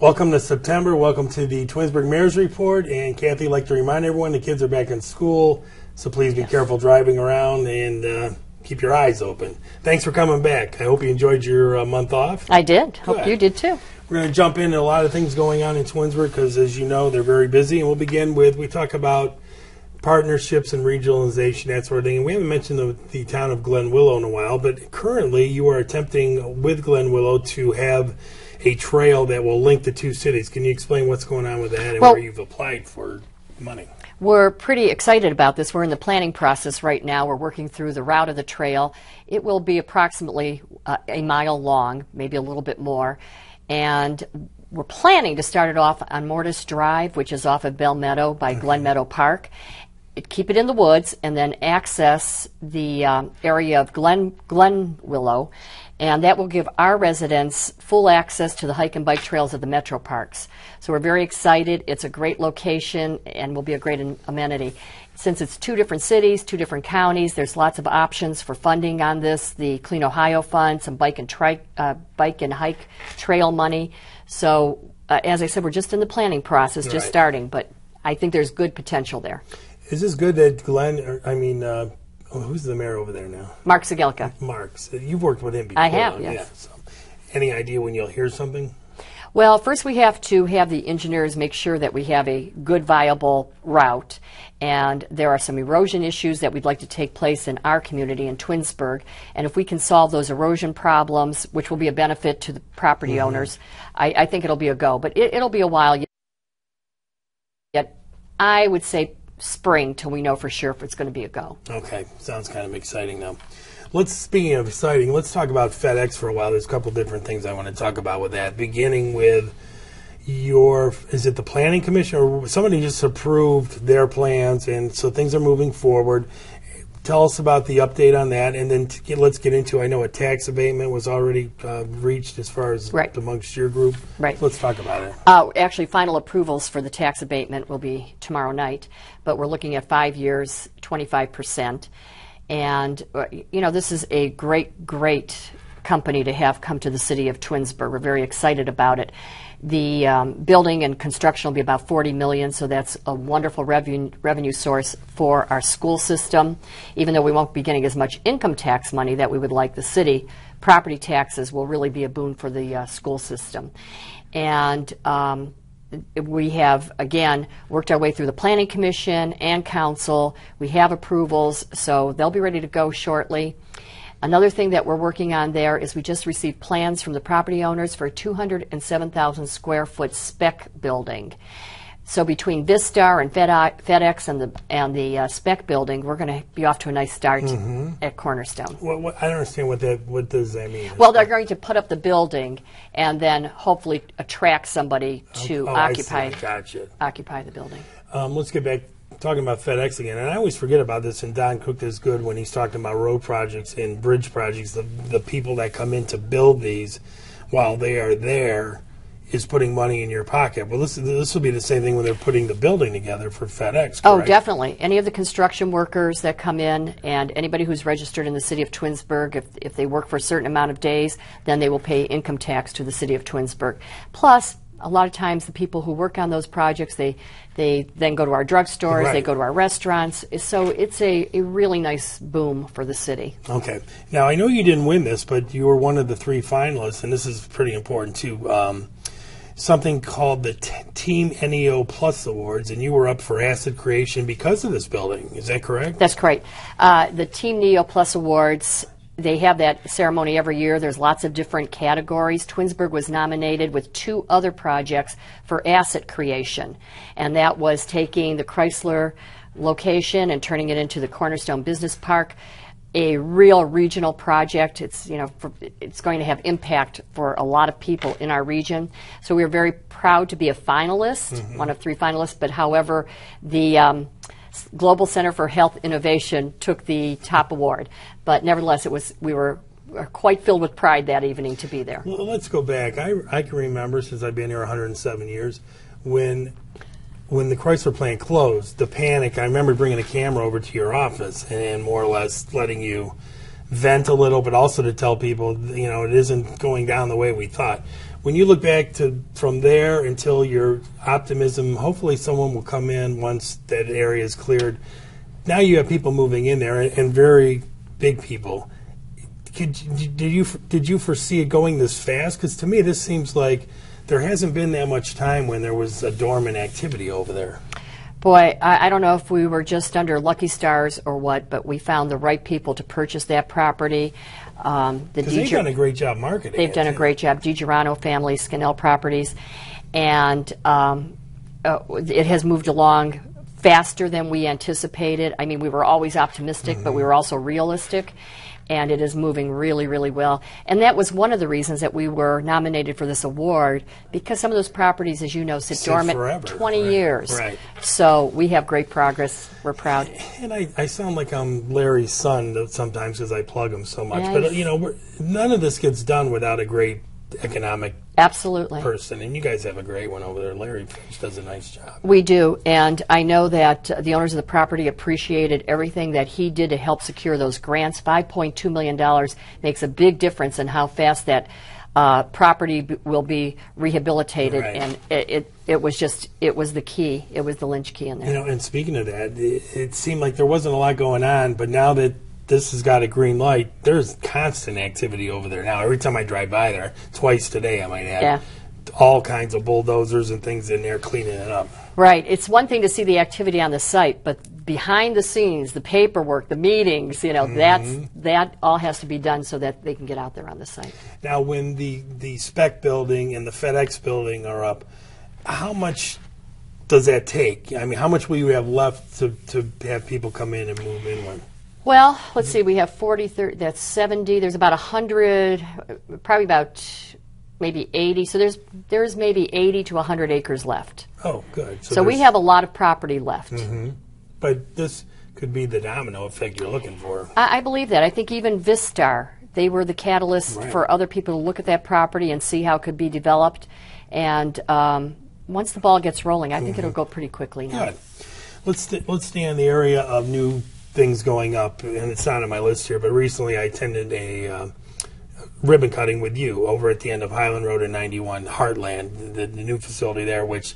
Welcome to September. Welcome to the Twinsburg Mayor's Report. And Kathy, I'd like to remind everyone the kids are back in school, so please be careful driving around and uh, keep your eyes open. Thanks for coming back. I hope you enjoyed your uh, month off. I did. Hope you did too. We're going to jump into a lot of things going on in Twinsburg because, as you know, they're very busy. And we'll begin with we talk about partnerships and regionalization, that sort of thing. And we haven't mentioned the, the town of Glenwillow in a while, but currently you are attempting with Glenwillow to have a trail that will link the two cities. Can you explain what's going on with that and Well- where you've applied for money? We're pretty excited about this. We're in the planning process right now. We're working through the route of the trail. It will be approximately uh, a mile long, maybe a little bit more. And we're planning to start it off on Mortis Drive, which is off of Bell Meadow by Glen Meadow Park. It, keep it in the woods and then access the um, area of Glen, Glenwillow. And that will give our residents full access to the hike and bike trails of the metro parks. So we're very excited. It's a great location and will be a great am- amenity. Since it's two different cities, two different counties, there's lots of options for funding on this. The Clean Ohio Fund, some bike and tri- uh, bike and hike trail money. So uh, as I said, we're just in the planning process, just Right. starting, but I think there's good potential there. Is this good that Glenn, or, I mean, uh, oh, who's the mayor over there now? Mark Cegelka. Marks. You've worked with him before. I have, yeah, so. Any idea when you'll hear something? Well, first we have to have the engineers make sure that we have a good, viable route. And there are some erosion issues that we'd like to take place in our community in Twinsburg. And if we can solve those erosion problems, which will be a benefit to the property mm-hmm. owners, I, I think it'll be a go. But it, it'll be a while. Yet, I would say spring till we know for sure if it's going to be a go. Okay, sounds kind of exciting now. Let's speaking of exciting, let's talk about FedEx for a while. There's a couple different things I want to talk about with that. Beginning with your is it the planning commission or somebody just approved their plans and so things are moving forward. Tell us about the update on that, and then to get, let's get into. I know a tax abatement was already uh, reached as far as Right. amongst your group. Right. Let's talk about it. Uh, actually, final approvals for the tax abatement will be tomorrow night, but we're looking at five years, 25%. And, uh, you know, this is a great, great company to have come to the city of Twinsburg. We're very excited about it. The um, building and construction will be about 40 million, so that's a wonderful revenue, revenue source for our school system. Even though we won't be getting as much income tax money that we would like the city, property taxes will really be a boon for the uh, school system. And um, we have, again, worked our way through the Planning Commission and Council. We have approvals, so they'll be ready to go shortly. Another thing that we're working on there is we just received plans from the property owners for a 207,000 square foot spec building. So between Vistar and Fed- FedEx and the and the uh, spec building, we're going to be off to a nice start at Cornerstone. What, what, I don't understand what that. What does that mean? Well, they're going to put up the building and then hopefully attract somebody to Oh, I see. occupy Gotcha. occupy the building. Um, let's get back talking about FedEx again. And I always forget about this. And Don Cook is good when he's talking about road projects and bridge projects. The the people that come in to build these, while they are there, is putting money in your pocket. Well, this this will be the same thing when they're putting the building together for FedEx. Oh, definitely. Any of the construction workers that come in and anybody who's registered in the city of Twinsburg, if, if they work for a certain amount of days, then they will pay income tax to the city of Twinsburg. Plus, a lot of times the people who work on those projects, they, they then go to our drugstores, they go to our restaurants. So it's a, a really nice boom for the city. Okay. Now I know you didn't win this, but you were one of the three finalists, and this is pretty important too. Um, something called the T- Team NEO Plus Awards, and you were up for asset creation because of this building. Is that correct? That's correct. Uh, the Team NEO Plus Awards, they have that ceremony every year. There's lots of different categories. Twinsburg was nominated with two other projects for asset creation, and that was taking the Chrysler location and turning it into the Cornerstone Business Park. A real regional project. It's you know for, it's going to have impact for a lot of people in our region. So we are very proud to be a finalist, one of three finalists. But however, the um, Global Center for Health Innovation took the top award. But nevertheless, it was we were quite filled with pride that evening to be there. Well, let's go back. I, I can remember since I've been here 107 years when when the Chrysler plant closed, the panic. I remember bringing a camera over to your office and more or less letting you vent a little, but also to tell people, you know, it isn't going down the way we thought. When you look back to from there until your optimism, hopefully someone will come in once that area is cleared. Now you have people moving in there and, and very big people. Could, did you did you foresee it going this fast? Because to me, this seems like there hasn't been that much time when there was a dormant activity over there. Boy, I, I don't know if we were just under lucky stars or what, but we found the right people to purchase that property. Um, the they've done a great job marketing. They've it, done a great job. DiGeronimo family, Scannell Properties, and um, uh, it has moved along faster than we anticipated. I mean, we were always optimistic, but we were also realistic. And it is moving really, really well. And that was one of the reasons that we were nominated for this award because some of those properties, as you know, sit, Sit dormant forever. 20 Right, years. right. So we have great progress. We're proud. And I, I sound like I'm Larry's son sometimes because I plug him so much. But you know, none of this gets done without a great economic Absolutely. person, and you guys have a great one over there. Larry Finch does a nice job. We do, and I know that uh, the owners of the property appreciated everything that he did to help secure those grants. $5.2 million makes a big difference in how fast that uh, property b- will be rehabilitated, Right. and it, it, it was just, it was the key. It was the linch key in there. You know, and speaking of that, it, it seemed like there wasn't a lot going on, but now that this has got a green light, there's constant activity over there now. Every time I drive by there, twice today, I might have Yeah. all kinds of bulldozers and things in there cleaning it up. Right. It's one thing to see the activity on the site, but behind the scenes, the paperwork, the meetings, you know, mm-hmm. that's, that all has to be done so that they can get out there on the site. Now, when the, the spec building and the FedEx building are up, how much does that take? I mean, how much will you have left to, to have people come in and move in with? Well, let's see, we have 40, 30, that's 70, there's about 100, uh, probably about maybe 80. So there's there's maybe 80 to 100 acres left. Oh, good. So we have a lot of property left. But this could be the domino effect you're looking for. I, I believe that. I think even Vistar, they were the catalyst Right. for other people to look at that property and see how it could be developed. And um, once the ball gets rolling, I think it'll go pretty quickly now. Good. Let's st- let's stay on the area of new things going up, and it's not on my list here. But recently, I attended a uh, ribbon cutting with you over at the end of Highland Road and 91 Heartland, the, the new facility there, which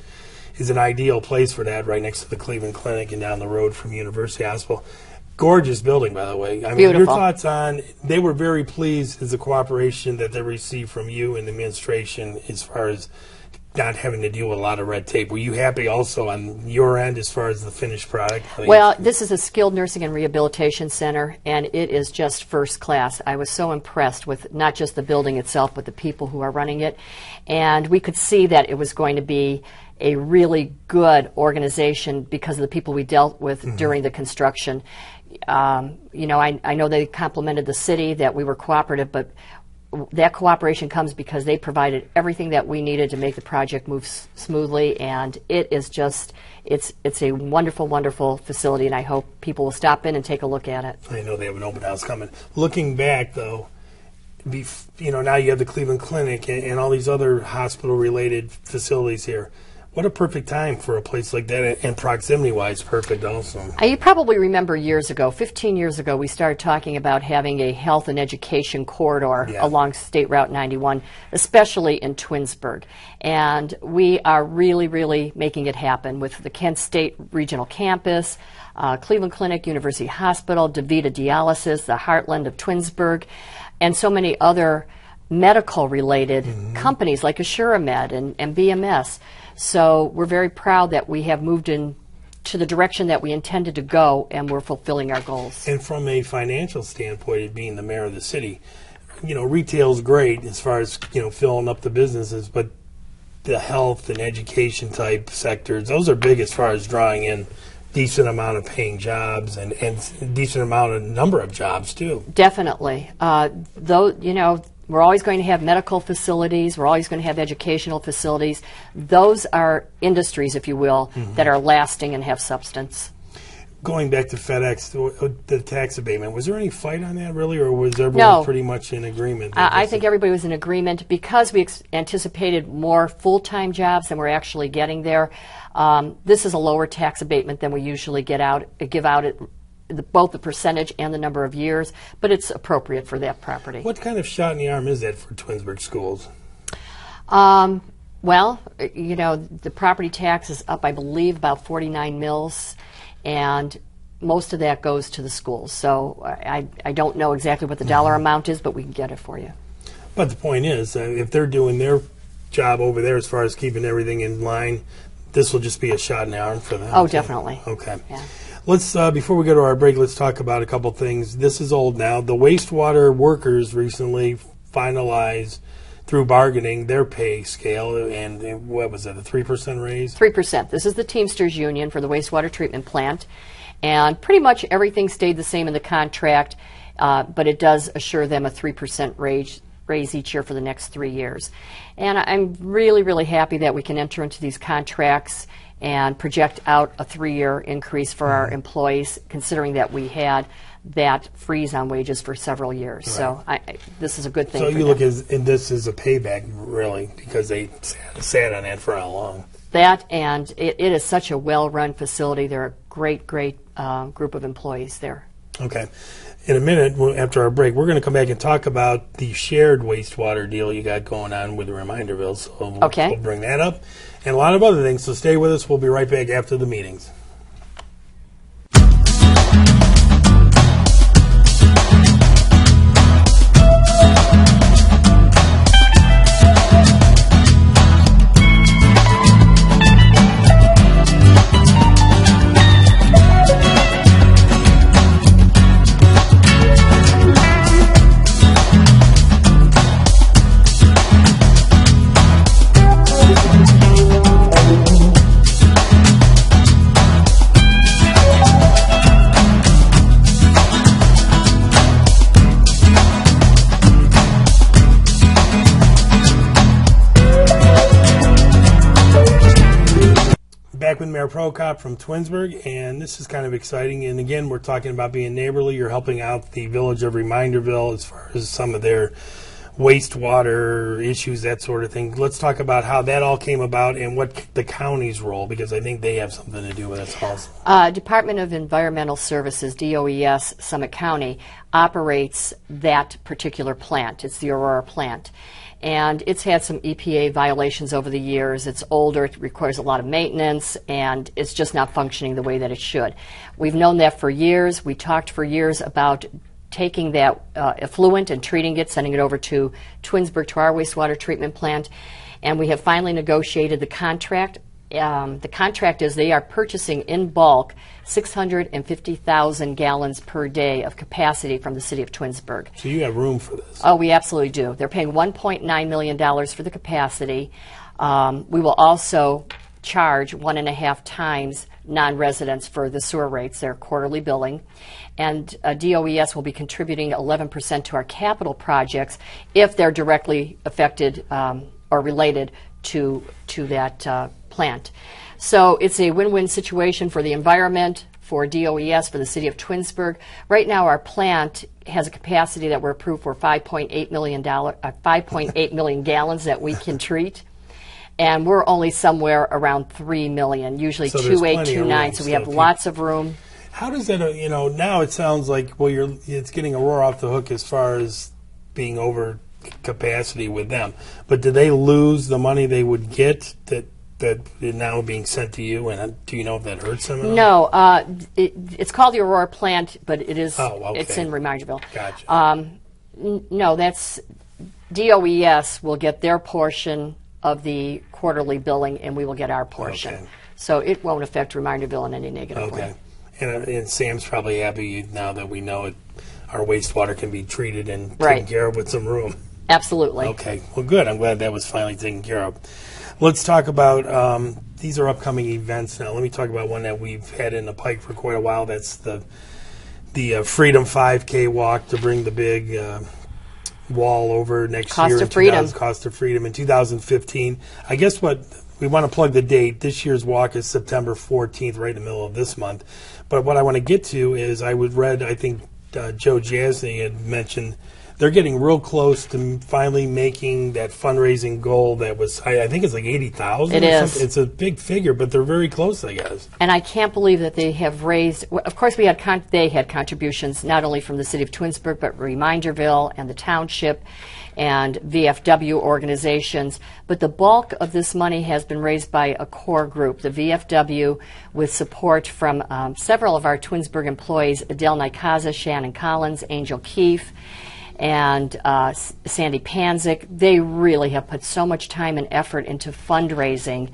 is an ideal place for that, right next to the Cleveland Clinic and down the road from University Hospital. Gorgeous building, by the way. I mean, your thoughts on? They were very pleased as the cooperation that they received from you and the administration as far as not having to deal with a lot of red tape. Were you happy also on your end as far as the finished product? Well, this is a skilled nursing and rehabilitation center, and it is just first class. I was so impressed with not just the building itself, but the people who are running it. And we could see that it was going to be a really good organization because of the people we dealt with during the construction. Um, you know, I, I know they complimented the city that we were cooperative, but that cooperation comes because they provided everything that we needed to make the project move s- smoothly, and it is just it's it's a wonderful, wonderful facility, and I hope people will stop in and take a look at it. I know they have an open house coming. Looking back, though, bef- you know now you have the Cleveland Clinic and, and all these other hospital-related facilities here. What a perfect time for a place like that, and, and proximity-wise, perfect also. Uh, You probably remember years ago, 15 years ago, we started talking about having a health and education corridor Yeah. along State Route 91, especially in Twinsburg. And we are really, really making it happen with the Kent State Regional Campus, uh, Cleveland Clinic, University Hospital, DaVita Dialysis, the Heartland of Twinsburg, and so many other medical related companies like AssuraMed and, and BMS. So we're very proud that we have moved in to the direction that we intended to go, and we're fulfilling our goals. And from a financial standpoint, being the mayor of the city, you know, retail's great as far as you know filling up the businesses, but the health and education type sectors, those are big as far as drawing in decent amount of paying jobs and, and decent amount of number of jobs too. Definitely. Uh, though, you know, we're always going to have medical facilities, we're always going to have educational facilities. Those are industries, if you will, that are lasting and have substance. Going back to FedEx, the, the tax abatement, was there any fight on that really, or was everyone No. pretty much in agreement? I think everybody was in agreement because we ex- anticipated more full-time jobs than we're actually getting there. Um, this is a lower tax abatement than we usually get out, give out at the, both the percentage and the number of years, but it's appropriate for that property. What kind of shot in the arm is that for Twinsburg schools? Um, well, you know, the property tax is up, I believe, about 49 mils, and most of that goes to the schools. So I, I don't know exactly what the dollar amount is, but we can get it for you. But the point is, uh, if they're doing their job over there as far as keeping everything in line, this will just be a shot in the arm for them. Oh, definitely. Okay. Yeah. Let's uh, before we go to our break, let's talk about a couple things. This is old now. The wastewater workers recently finalized through bargaining their pay scale, and what was it, a three percent raise? 3%. This is the Teamsters Union for the wastewater treatment plant. And pretty much everything stayed the same in the contract, uh, but it does assure them a 3% raise, raise each year for the next three years. And I'm really, really happy that we can enter into these contracts and project out a three year increase for our employees, considering that we had that freeze on wages for several years. So I, I, this is a good thing. So for you them. look as and this is a payback, really, because they sat, sat on that for how long? That and it, it is such a well-run facility. They're a great, great uh, group of employees there. Okay. In a minute, after our break, we're going to come back and talk about the shared wastewater deal you got going on with the Reminderville. So we'll, Okay. we'll bring that up and a lot of other things. So stay with us. We'll be right back after the meetings. Procop from Twinsburg, and this is kind of exciting. And again, we're talking about being neighborly. You're helping out the village of Reminderville as far as some of their wastewater issues, that sort of thing. Let's talk about how that all came about and what the county's role, because I think they have something to do with this also. Uh, Department of Environmental Services, DOES, Summit County, operates that particular plant. It's the Aurora plant. And it's had some EPA violations over the years. It's older, it requires a lot of maintenance, and it's just not functioning the way that it should. We've known that for years. We talked for years about taking that uh, effluent and treating it, sending it over to Twinsburg to our wastewater treatment plant. And we have finally negotiated the contract um, the contract is they are purchasing in bulk 650,000 gallons per day of capacity from the city of Twinsburg. So you have room for this. Oh, we absolutely do. They're paying $1.9 million for the capacity. Um, we will also charge one and a half times non residents for the sewer rates, their quarterly billing. And uh, DOES will be contributing 11% to our capital projects if they're directly affected um, or related to, to that uh, plant. So it's a win win situation for the environment, for DOES, for the city of Twinsburg. Right now, our plant has a capacity that we're approved for 5.8 million dollar, uh, 5.8 million gallons that we can treat, and we're only somewhere around 3 million, usually So there's 2.8, plenty of room So we have lots of room. How does that, uh, you know, now it sounds like, well, you're, it's getting Aurora off the hook as far as being over capacity with them. But do they lose the money they would get that that is now being sent to you? And uh, do you know if that hurts them? No, uh, it, it's called the Aurora plant, but it is Oh, okay. it's in Reminderville. Gotcha. Um, no, that's DOES will get their portion of the quarterly billing, and we will get our portion. Okay. So it won't affect Reminderville in any negative okay. way. And, uh, and Sam's probably happy now that we know it. Our wastewater can be treated and taken care of with some room. Absolutely. Okay, well, good. I'm glad that was finally taken care of. Let's talk about um, these are upcoming events now. Let me talk about one that we've had in the pike for quite a while. That's the the uh, Freedom 5K walk to bring the big uh, wall over next Cost year. of Freedom. Cost of Freedom in 2015. I guess what we want to plug the date. This year's walk is September 14th, right in the middle of this month. But what I want to get to is I would read. I think uh, Joe Jasny had mentioned they're getting real close to finally making that fundraising goal that was I, I think it's like eighty thousand. It is. It's a big figure, but they're very close, I guess. And I can't believe that they have raised. Of course, we had con- they had contributions not only from the city of Twinsburg, but Reminderville and the township, and VFW organizations. But the bulk of this money has been raised by a core group, the VFW, with support from um, several of our Twinsburg employees: Adele Nikaza, Shannon Collins, Angel Keefe. And uh, S- Sandy Panzik, they really have put so much time and effort into fundraising.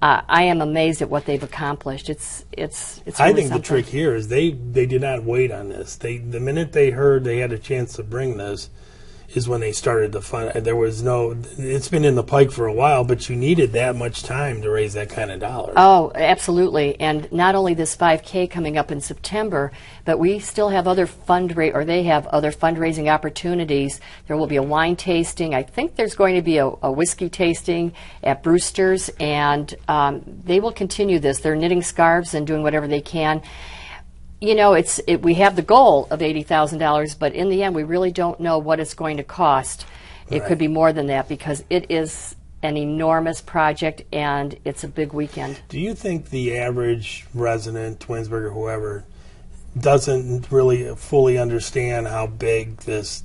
Uh, I am amazed at what they've accomplished. It's it's it's. I really think the trick here is they they did not wait on this. They the minute they heard they had a chance to bring this is when they started the fund. There was no. It's been in the pike for a while, but you needed that much time to raise that kind of dollar. Oh, absolutely. And not only this 5K coming up in September, but we still have other fundra or they have other fundraising opportunities. There will be a wine tasting. I think there's going to be a, a whiskey tasting at Brewster's, and um, they will continue this. They're knitting scarves and doing whatever they can. You know, it's it, we have the goal of eighty thousand dollars, but in the end, we really don't know what it's going to cost. It could be more than that because it is an enormous project and it's a big weekend. Do you think the average resident, Twinsburg or whoever, doesn't really fully understand how big this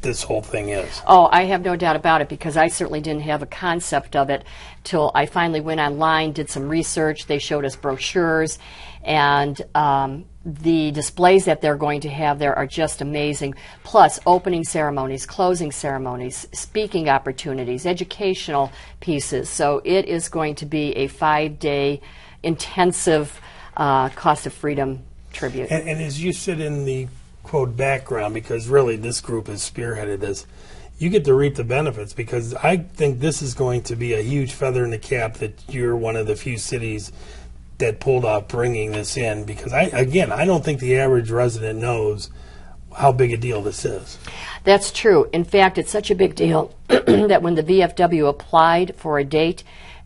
this whole thing is? Oh, I have no doubt about it because I certainly didn't have a concept of it till I finally went online, did some research. They showed us brochures, and um, the displays that they're going to have there are just amazing. Plus, opening ceremonies, closing ceremonies, speaking opportunities, educational pieces. So it is going to be a five day intensive uh, cost of freedom tribute. And, and as you sit in the quote background, because really this group has spearheaded this, you get to reap the benefits because I think this is going to be a huge feather in the cap that you're one of the few cities that pulled off bringing this in. Because I, again, I don't think the average resident knows how big a deal this is. That's true. In fact, it's such a big deal that when the VFW applied for a date,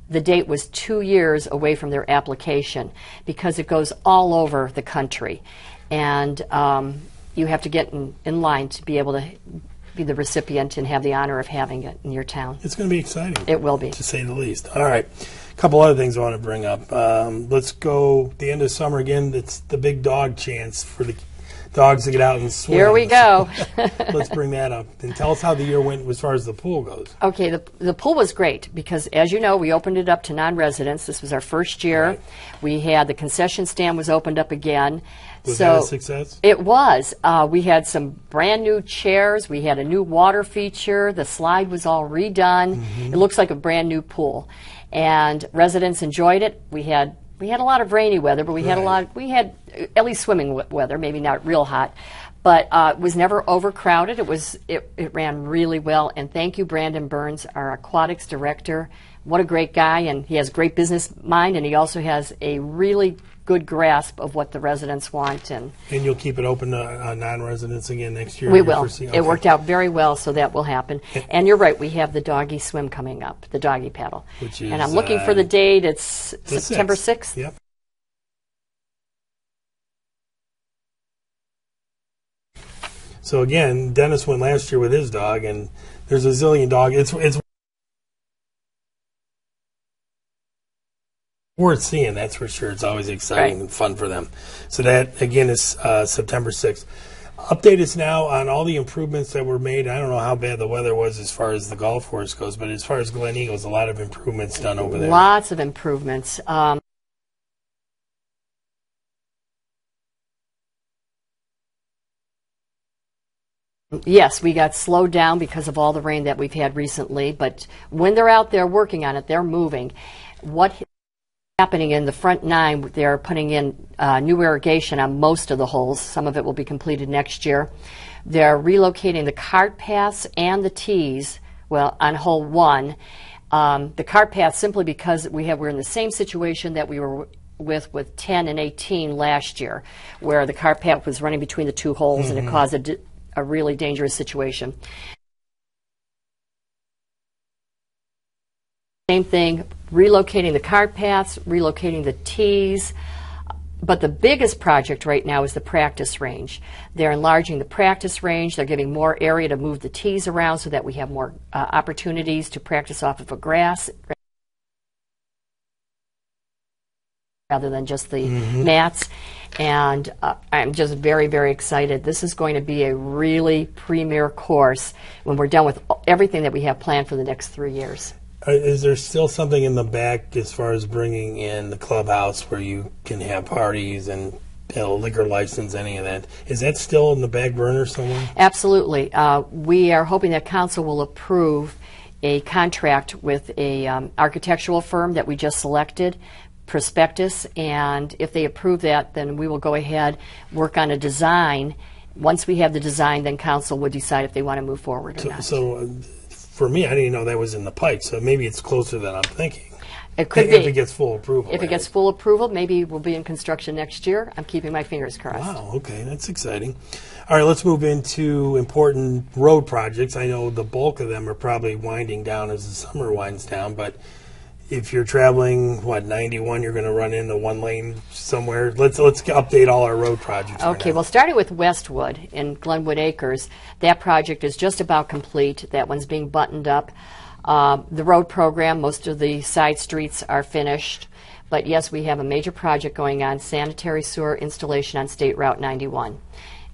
the date was two years away from their application because it goes all over the country. And um, you have to get in, in line to be able to be the recipient and have the honor of having it in your town. It's going to be exciting. It will be. to say the least. All right, a couple other things I want to bring up. Um, let's go the end of summer again. It's the big dog chance for the dogs to get out and swim. Here we go. let's bring that up and tell us how the year went as far as the pool goes. Okay, the, the pool was great because, as you know, we opened it up to non-residents. This was our first year. Right. We had the concession stand was opened up again. Was so that a success? It was. Uh, we had some brand new chairs. We had a new water feature. The slide was all redone. Mm-hmm. It looks like a brand new pool, and residents enjoyed it. We had we had a lot of rainy weather, but we had a Right. lot. We had uh, at least swimming w- weather, maybe not real hot, but uh, it was never overcrowded. It was it, it ran really well. And thank you, Brandon Burns, our aquatics director. What a great guy, and he has great business mind, and he also has a really good grasp of what the residents want and And you'll keep it open to uh, non-residents again next year. we will. year? It worked out very well, so that will happen. And you're right, we have the doggy swim coming up, the doggy paddle. Which and I'm looking uh, for the date. It's The September 6th. 6th. Yep. So again, Dennis went last year with his dog, and there's a zillion dog. It's it's worth seeing. That's for sure. It's always exciting Right. and fun for them. So that again is uh, September sixth. Update us now on all the improvements that were made. I don't know how bad the weather was as far as the golf course goes, but as far as Gleneagles, a lot of improvements done over there. Lots of improvements. Um, Yes, we got slowed down because of all the rain that we've had recently, but when they're out there working on it, they're moving. What happening in the front nine, they're putting in uh, new irrigation on most of the holes. Some of it will be completed next year. They're relocating the cart paths and the tees, well, on hole one. Um, the cart path simply because we have we're in the same situation that we were with with 10 and 18 last year, where the cart path was running between the two holes and it caused a, a really dangerous situation. Same thing, relocating the cart paths, relocating the tees. but the biggest project right now is the practice range. They're enlarging the practice range. They're giving more area to move the tees around so that we have more uh, opportunities to practice off of a grass rather than just the mats. And uh, I'm just very, very excited. This is going to be a really premier course when we're done with everything that we have planned for the next three years. Is there still something in the back as far as bringing in the clubhouse where you can have parties and know, liquor license, any of that? Is that still in the back burner somewhere? Absolutely. Uh, we are hoping that council will approve a contract with a um, architectural firm that we just selected, Prospectus, and if they approve that, then we will go ahead, work on a design. Once we have the design, then council would decide if they want to move forward or So, not. so uh, for me, I didn't even know that was in the pipe. So maybe it's closer than I'm thinking. It could if be. it gets full approval. If it gets full approval, maybe we'll be in construction next year. I'm keeping my fingers crossed. Wow, okay, that's exciting. All right, let's move into important road projects. I know the bulk of them are probably winding down as the summer winds down, but if you're traveling, what, 91, you're going to run into one lane somewhere. Let's let's update all our road projects. Okay, now. well, starting with Westwood in Glenwood Acres, that project is just about complete. That one's being buttoned up. Um, the road program, most of the side streets are finished. But yes, we have a major project going on sanitary sewer installation on State Route 91.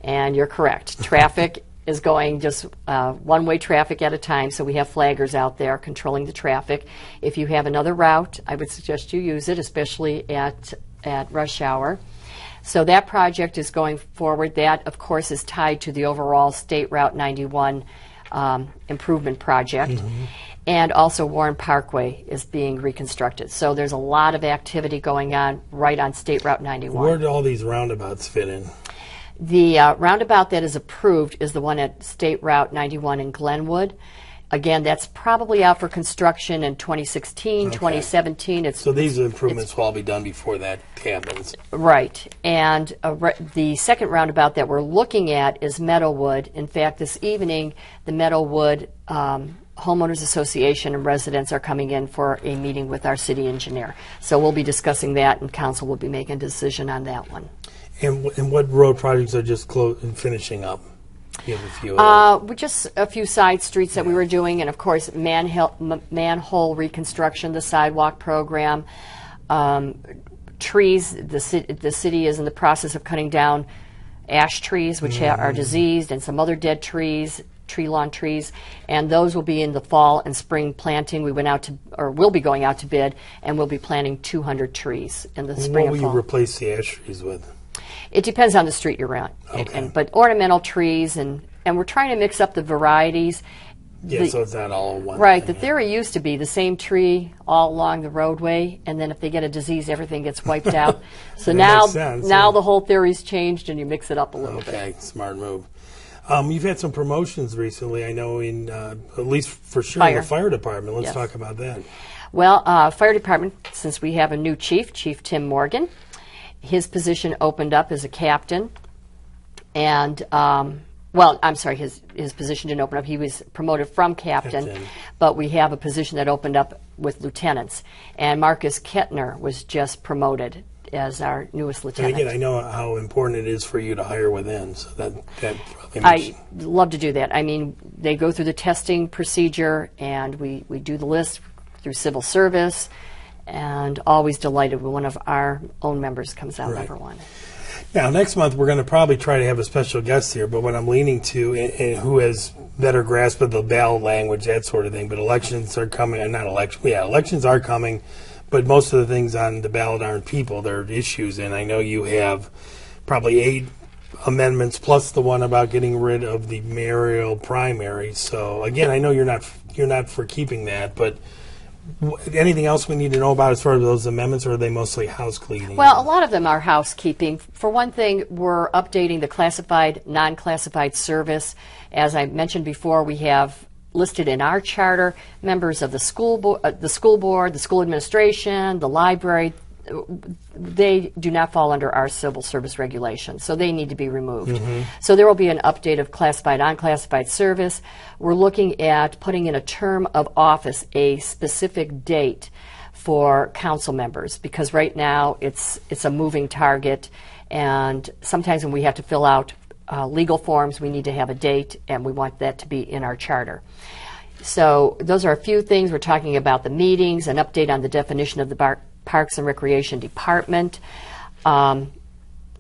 And you're correct. Traffic is going just uh, one way traffic at a time, so we have flaggers out there controlling the traffic. If you have another route, I would suggest you use it, especially at, at rush hour. So that project is going forward. That, of course, is tied to the overall State Route 91 um, improvement project. And also Warren Parkway is being reconstructed. So there's a lot of activity going on right on State Route 91. Where do all these roundabouts fit in? The uh, roundabout that is approved is the one at State Route 91 in Glenwood. Again, that's probably out for construction in 2016, 2017. It's So these improvements will all be done before that happens. Right. And uh, re- the second roundabout that we're looking at is Meadowwood. In fact, this evening, the Meadowwood um, Homeowners Association and residents are coming in for a meeting with our city engineer. So we'll be discussing that, and council will be making a decision on that one. And, and what road projects are just clo- finishing up? You have a few. Uh, just a few side streets that we were doing, and of course, manhole, m- manhole reconstruction, the sidewalk program, um, trees. The, ci- the city is in the process of cutting down ash trees, which ha- are diseased, and some other dead trees, tree lawn trees, and those will be in the fall and spring planting. We went out to, or will be going out to bid, and we'll be planting 200 trees in the spring what will and you replace the ash trees with? It depends on the street you're on. Okay. And, but ornamental trees, and, and we're trying to mix up the varieties. Yeah, The- so it's not all one. Right. The thing. theory used to be the same tree all along the roadway, and then if they get a disease, everything gets wiped out. So now, sense, now yeah. the whole theory's changed, and you mix it up a little bit. Okay, smart move. Um, you've had some promotions recently, I know, in uh, at least for sure in the fire department. Let's Yes. talk about that. Well, uh, fire department, since we have a new chief, Chief Tim Morgan, his position opened up as a captain, and um, well, I'm sorry, his his position didn't open up. He was promoted from captain, Captain. but we have a position that opened up with lieutenants, and Marcus Kettner was just promoted as our newest And lieutenant. again, I know how important it is for you to hire within, so that that probably I love to do that. I mean, they go through the testing procedure, and we, we do the list through civil service, and always delighted when one of our own members comes out Right. number one. Now, next month we're going to probably try to have a special guest here, but what I'm leaning to, and, and who has better grasp of the ballot language, that sort of thing. But elections are coming, uh, not elections, yeah, elections are coming, but most of the things on the ballot aren't people; they're issues. And I know you have probably eight amendments plus the one about getting rid of the mayoral primary. So again, I know you're not you're not for keeping that, but. Anything else we need to know about as far as those amendments, or are they mostly house cleaning? Well, a lot of them are housekeeping. For one thing, we're updating the classified, non classified service. As I mentioned before, we have listed in our charter members of the school, bo- uh, the school board, the school administration, the library. They do not fall under our civil service regulations, so they need to be removed. So there will be an update of classified, unclassified service. We're looking at putting in a term of office, a specific date for council members because right now it's it's a moving target, and sometimes when we have to fill out uh, legal forms, we need to have a date, and we want that to be in our charter. So those are a few things. We're talking about the meetings, an update on the definition of the bar- Parks and Recreation Department. Um,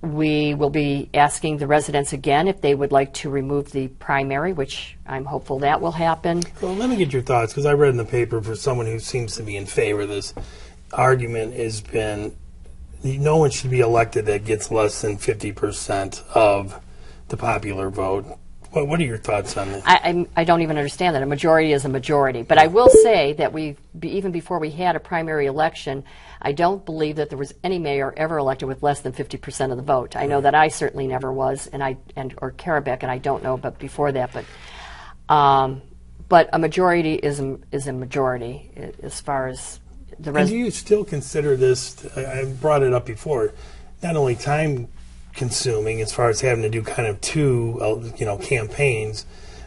we will be asking the residents again if they would like to remove the primary, which I'm hopeful that will happen. Well, let me get your thoughts because I read in the paper for someone who seems to be in favor of this argument has been no one should be elected that gets less than 50% of the popular vote. What, what are your thoughts on this? I, I'm, I don't even understand that. A majority is a majority. But I will say that we, even before we had a primary election, I don't believe that there was any mayor ever elected with less than 50% of the vote. I know that I certainly never was, and I and or Karabek, and I don't know, but before that, but. Um, but a majority is a, is a majority as far as the And res- do you still consider this? I I brought it up before. Not only time consuming as far as having to do kind of two, uh, you know, campaigns,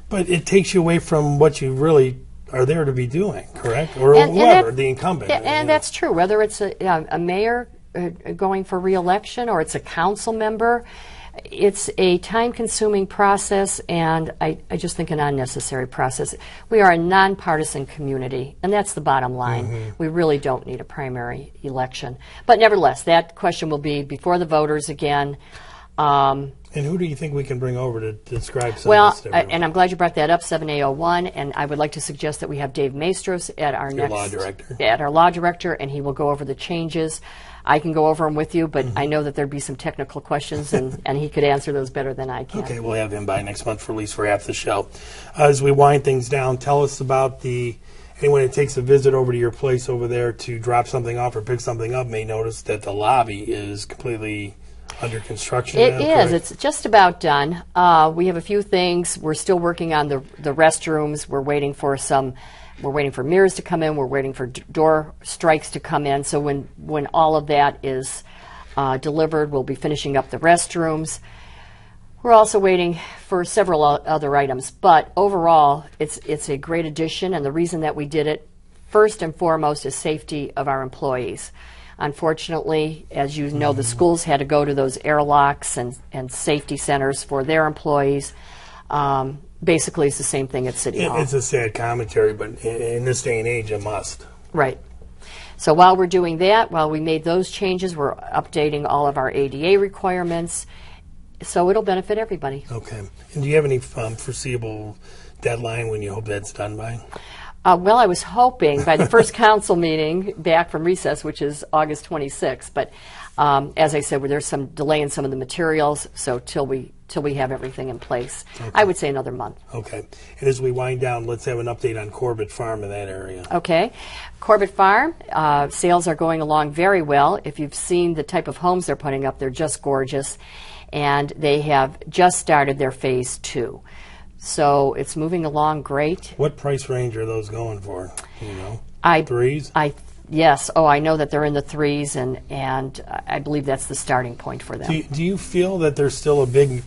but it takes you away from what you really are there to be doing. Correct, or And- and that- the incumbent. And that's true. Whether it's a, a mayor uh, going for reelection or it's a council member, it's a time-consuming process, and I, I just think an unnecessary process. We are a nonpartisan community, and that's the bottom line. Mm-hmm. We really don't need a primary election. But nevertheless, that question will be before the voters again. Um, And who do you think we can bring over to describe some well, of this? to I- everyone? and I'm glad you brought that up, 7A01, and I would like to suggest that we have Dave Maistros at our Your next law director. at our law director, and he will go over the changes. I can go over them with you, Mm-hmm. but I know that there'd be some technical questions, and, and he could answer those better than I can. Okay, we'll have him by next month for at least for half the show. As we wind things down, tell us about the anyone that takes a visit over to your place over there to drop something off or pick something up may notice that the lobby is completely under construction. It now, is. correct? It's just about done. Uh, we have a few things. We're still working on the the restrooms. We're waiting for some. We're waiting for mirrors to come in. We're waiting for d- door strikes to come in. So when when all of that is uh, delivered, we'll be finishing up the restrooms. We're also waiting for several other items, but overall, it's it's a great addition, and the reason that we did it, first and foremost, is safety of our employees. Unfortunately, as you know, the schools had to go to those airlocks and, and safety centers for their employees. Um, basically, it's the same thing at City It- Hall. it's a sad commentary, but in, in this day and age, a must. Right. So while we're doing that, while we made those changes, we're updating all of our ADA requirements. So it'll benefit everybody. Okay. And do you have any um, foreseeable deadline when you hope that's done by? Uh, well, I was hoping by the first council meeting back from recess, which is August 26th, but um, as I said, well, there's some delay in some of the materials, so till we till we have everything in place, I would say another month. Okay. And as we wind down, let's have an update on Corbett Farm in that area. Okay. Corbett Farm, uh, sales are going along very well. If you've seen the type of homes they're putting up, they're just gorgeous. And they have just started their phase two. So it's moving along great. What price range are those going for? You know, I, threes. I, yes, oh, I know that they're in the threes, and, and I believe that's the starting point for them. Do you, do you feel that there's still a big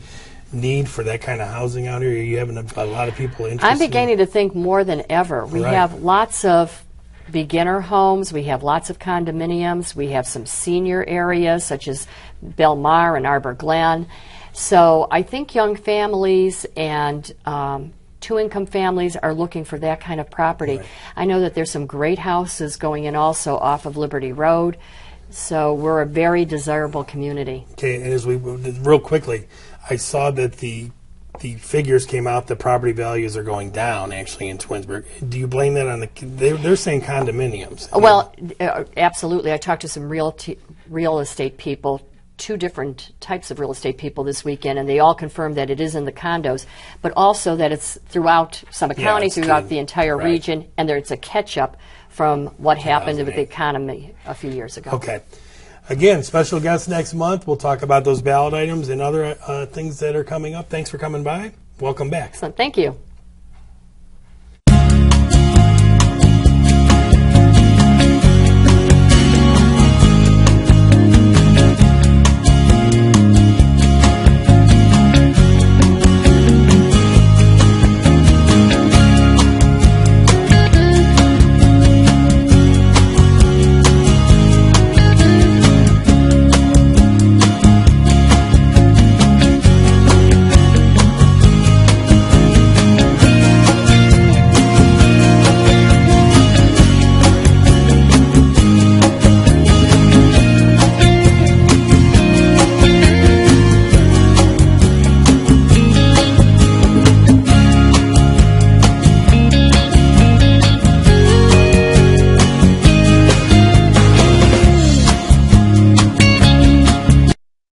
need for that kind of housing out here? Are you having a, a lot of people interested? I'm beginning to think more than ever. We Right. have lots of beginner homes, we have lots of condominiums, we have some senior areas such as Belmar and Arbor Glen. So I think young families and um, two income families are looking for that kind of property. Right. I know that there's some great houses going in also off of Liberty Road. So we're a very desirable community. Okay, and as we real quickly, I saw that the the figures came out. The property values are going down actually in Twinsburg. Do you blame that on the? They're, they're saying condominiums. Well, uh, absolutely. I talked to some real t- real estate people, two different types of real estate people this weekend, and they all confirmed that it is in the condos, but also that it's throughout Summit Yeah, County, throughout the entire Right. region, and there it's a catch up from what happened with the economy a few years ago. Okay. Again, special guest next month. We'll talk about those ballot items and other uh, things that are coming up. Thanks for coming by. Welcome back. Excellent. Thank you.